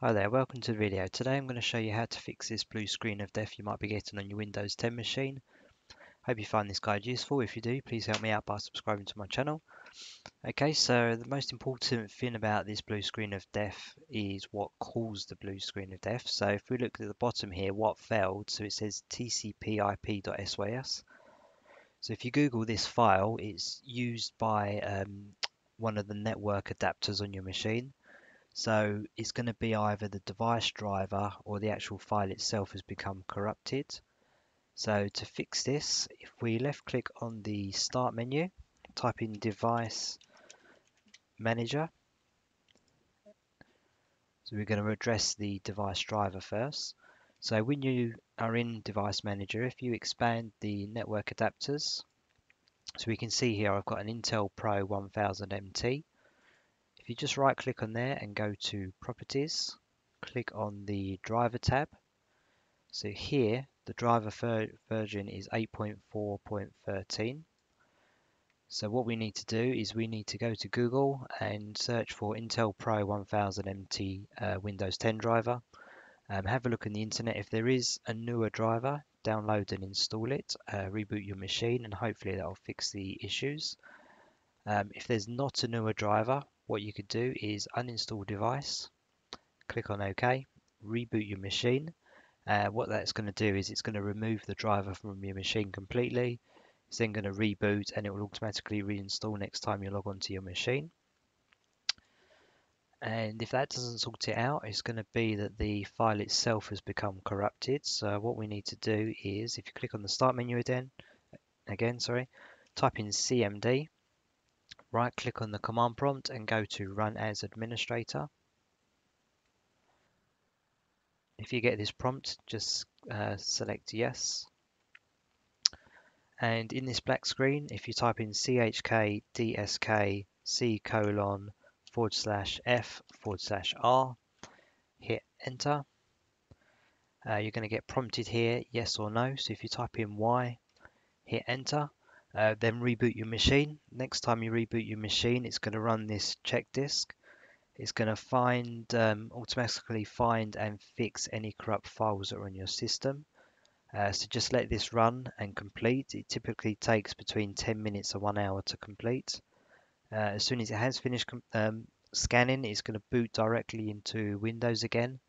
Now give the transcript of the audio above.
Hi there, welcome to the video. Today I'm going to show you how to fix this blue screen of death you might be getting on your Windows 10 machine. Hope you find this guide useful. If you do, please help me out by subscribing to my channel. Okay, so the most important thing about this blue screen of death is what caused the blue screen of death. So if we look at the bottom here, what failed, so it says tcpip.sys. So if you Google this file, it's used by um, one of the network adapters on your machine. So it's going to be either the device driver or the actual file itself has become corrupted. So to fix this, if we left click on the start menu, type in device manager. So we're going to address the device driver first. So when you are in device manager, if you expand the network adapters, so we can see here I've got an Intel Pro 1000 MT if you just right click on there and go to properties, click on the driver tab. So here, the driver version is 8.4.13. So what we need to do is we need to go to Google and search for Intel Pro 1000 MT uh, Windows 10 driver. Um, have a look on the internet. If there is a newer driver, download and install it, uh, reboot your machine, and hopefully that will fix the issues. Um, if there's not a newer driver, what you could do is uninstall device, click on OK, reboot your machine. Uh, what that's going to do is it's going to remove the driver from your machine completely. It's then going to reboot and it will automatically reinstall next time you log onto your machine. And if that doesn't sort it out, it's going to be that the file itself has become corrupted. So what we need to do is, if you click on the Start menu again, again, sorry, type in CMD, Right click on the command prompt and go to Run as Administrator. If you get this prompt, just uh, select Yes. And in this black screen, if you type in chk dsk c colon forward slash f forward slash r, hit enter. Uh, you're going to get prompted here, yes or no. So if you type in y, hit enter. Uh, then reboot your machine. Next time you reboot your machine, it's going to run this check disk. It's going to find um, automatically find and fix any corrupt files that are on your system. Uh, so just let this run and complete. It typically takes between 10 minutes or one hour to complete. Uh, as soon as it has finished um, scanning, it's going to boot directly into Windows again.